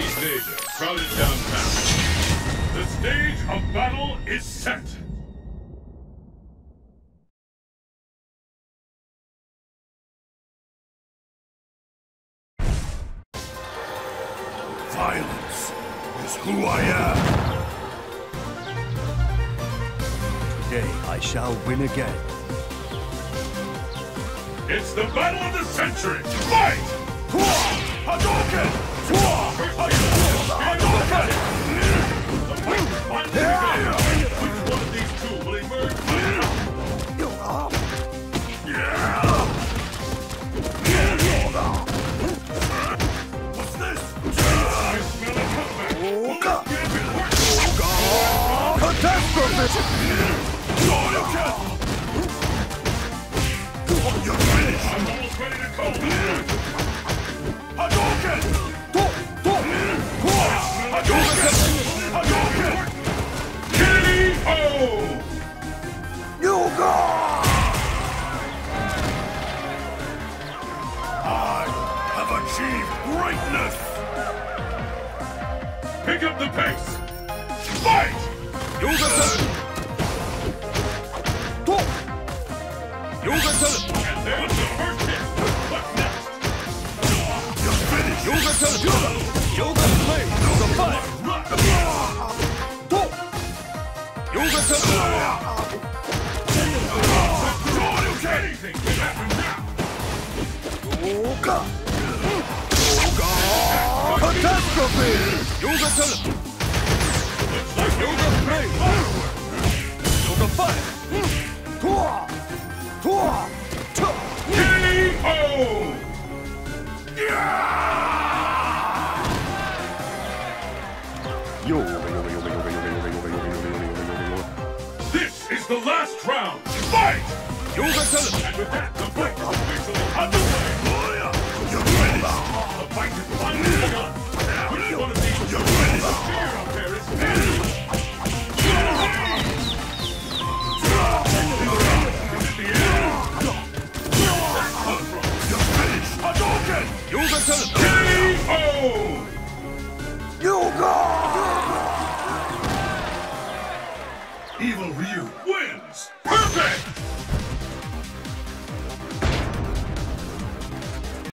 Navy crowded downtown. The stage of battle is set. Violence is who I am. Today I shall win again. It's the battle of the century. Fight! Hadouken! Catastrophe! Hadouken! You're finished! I'm almost ready to call. Hadouken! Hadouken! Hadouken! K.O. I have achieved greatness! Pick up the pace. Fight! And there's the first hit. What's next? You're finished! Anything can happen now. Catastrophe! K.O. This is the last round. Fight! The! And with that, the fight is officially underway. You're! The fight is finally begun. Which one of these You're finished! fear up there is finished? Is it the Ryu